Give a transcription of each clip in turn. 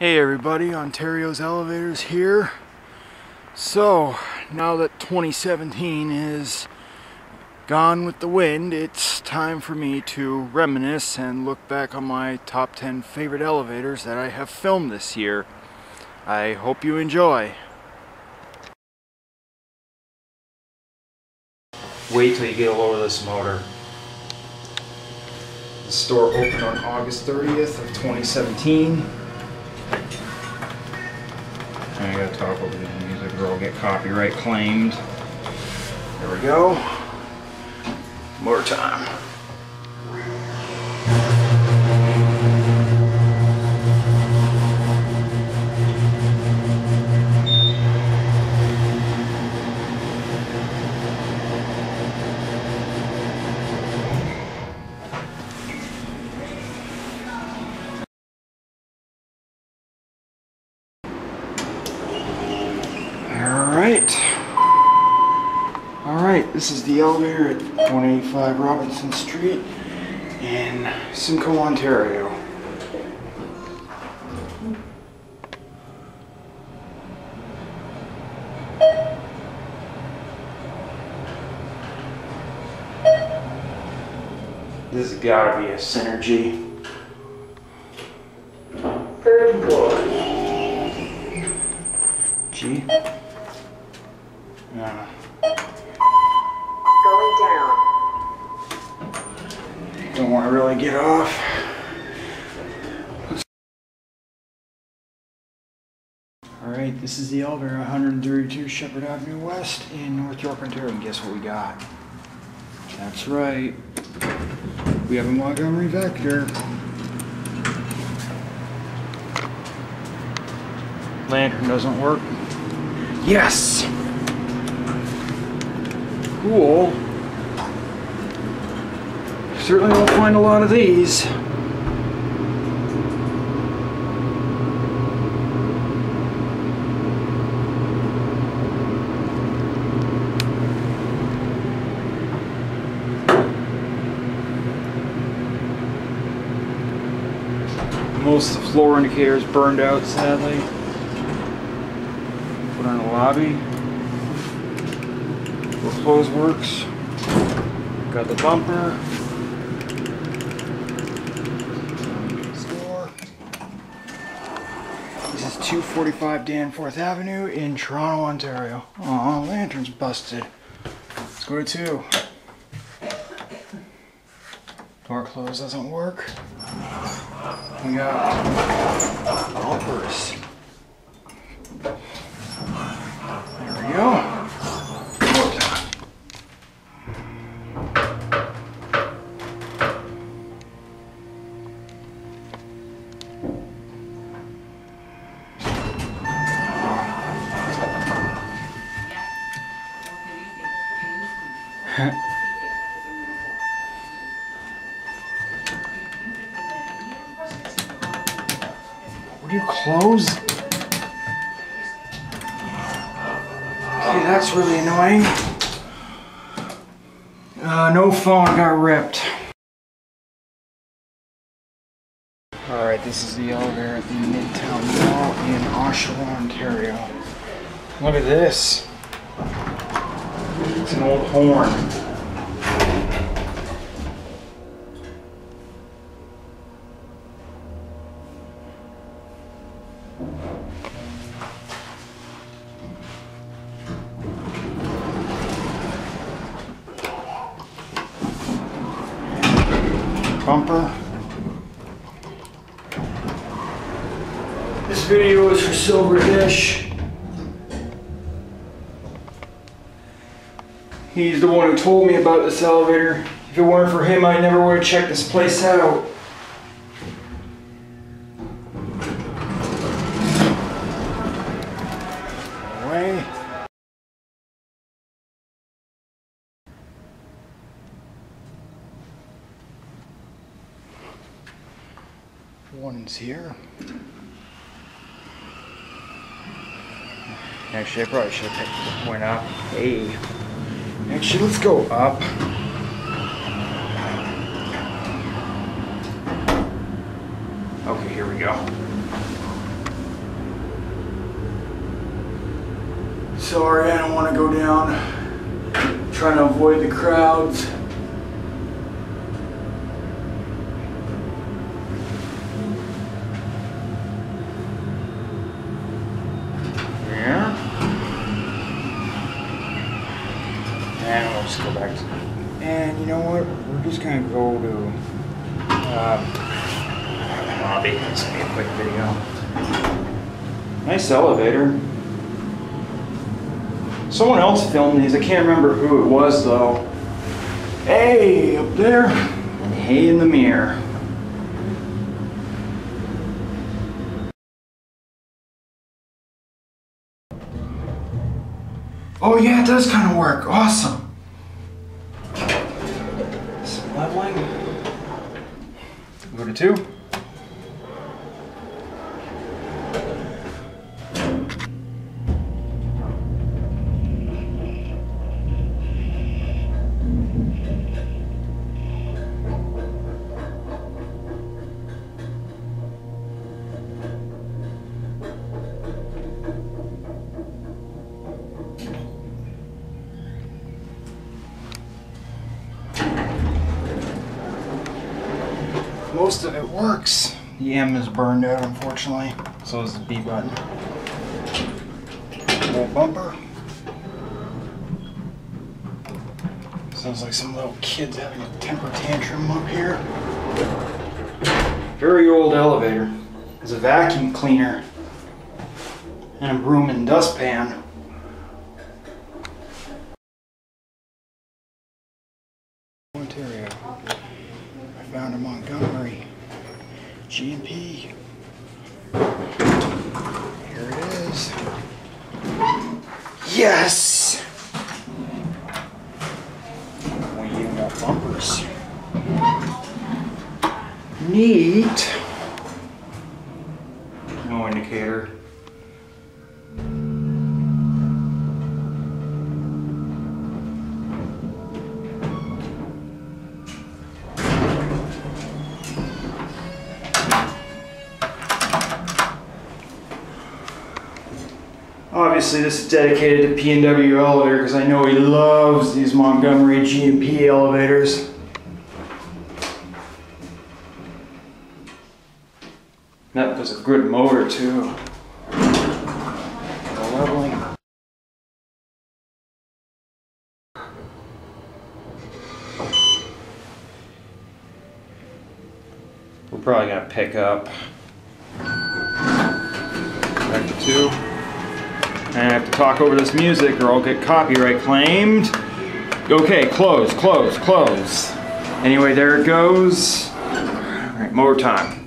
Hey everybody, Ontario's Elevators here. So, now that 2017 is gone with the wind, it's time for me to reminisce and look back on my top 10 favorite elevators that I have filmed this year. I hope you enjoy. Wait till you get a load of this motor. The store opened on August 30th of 2017. I gotta talk over the music or I'll get copyright claimed. There we go. More time. This is the elevator at 185 Robinson Street in Simcoe, Ontario. This has got to be a Synergy. Third floor. G. Uh, down. don't want to really get off. Alright, this is the elevator, 132 Sheppard Avenue West in North York, Ontario. And guess what we got? That's right. We have a Montgomery Vector. Lantern doesn't work. Yes! Cool. Certainly don't find a lot of these. Most of the floor indicators burned out sadly. Put on the lobby. Door close works. Got the bumper. Door. This is 245 Danforth Avenue in Toronto, Ontario. Aw, lantern's busted. Let's go to two. Door close doesn't work. We got bumpers. Okay, that's really annoying. Uh, no phone got ripped. Alright, this is the elevator at the Midtown Mall in Oshawa, Ontario. Look at this. It's an old horn. Bumper. This video is for Silver Dish. He's the one who told me about this elevator. If it weren't for him, I never would have checked this place out. here. Actually, I probably should have picked the point up. Hey. Actually, let's go up. Okay, here we go. Sorry, I don't want to go down. I'm trying to avoid the crowds. Just go back to. And you know what? We're just gonna go to. Uh, lobby. This will be a quick video. Nice elevator. Someone else filmed these. I can't remember who it was though. Hey, up there. And hey in the mirror. Oh yeah, it does kind of work. Awesome. Leveling. Go to two. Most of it works. The M is burned out, unfortunately. So is the B button. Little bumper. Sounds like some little kids having a temper tantrum up here. Very old elevator. There's a vacuum cleaner and a broom and dustpan. Ontario. I found a Montgomery GMP. Here it is. Yes! We even got bumpers. Neat. No indicator. Obviously, this is dedicated to P&W Elevator because I know he loves these Montgomery GMP elevators. That was a good motor too. We're probably gonna pick up back to two. And I have to talk over this music or I'll get copyright claimed. Okay, close, close, close. Anyway, there it goes. All right, more time.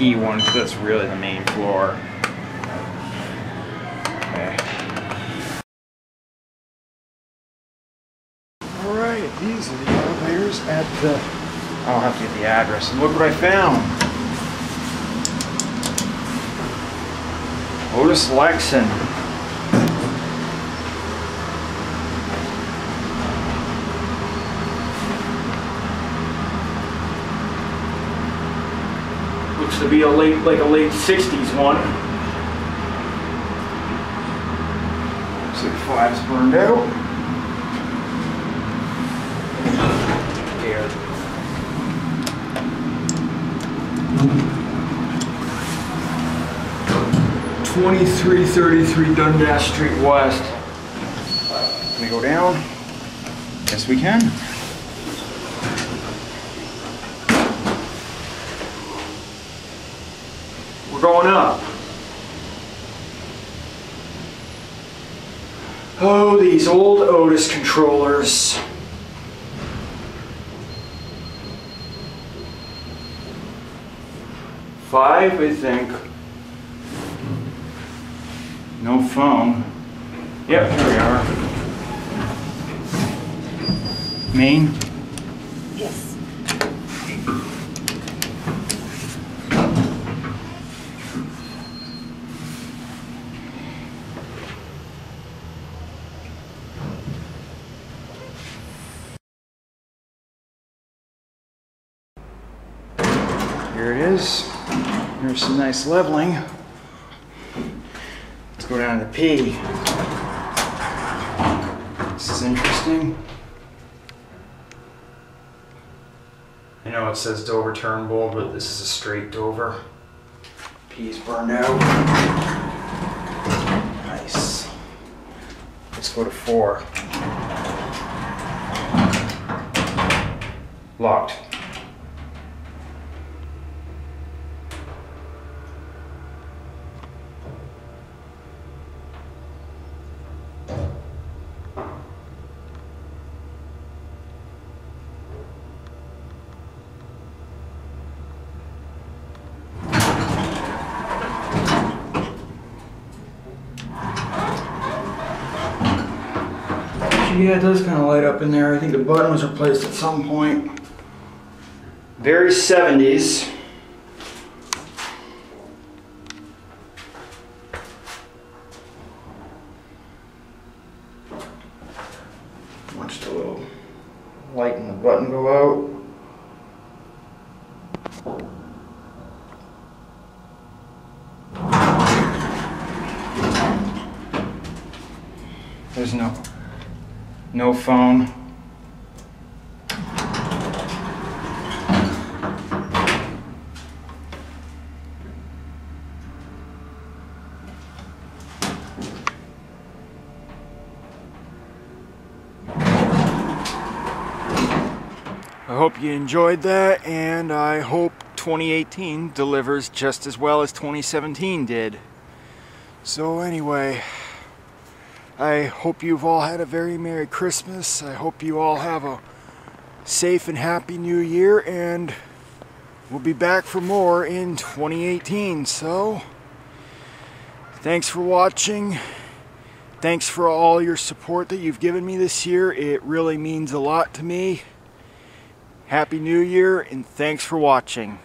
P1 because that's really the main floor. Okay. Alright, these are the elevators at the... I'll have to get the address. And look what I found! Otis Lexan. Looks to be a late, like a late 60s one. Looks like five's burned out. Here. Twenty-three thirty-three Dundas Street West. Can we go down? Yes, we can. We're going up. These old Otis controllers. Five, I think. No phone. Yep, here we are. Main. Here it is. There's some nice leveling. Let's go down to P. This is interesting. I know it says Dover Turnbull, but this is a straight Dover. P's burned out. Nice. Let's go to four. Locked. Yeah, it does kind of light up in there. I think the button was replaced at some point. Very 70s. Watched a little light in the button go out. There's no no phone. I hope you enjoyed that and I hope 2018 delivers just as well as 2017 did. So anyway, I hope you've all had a very Merry Christmas. I hope you all have a safe and happy new year and we'll be back for more in 2018. So, thanks for watching. Thanks for all your support that you've given me this year. It really means a lot to me. Happy New Year and thanks for watching.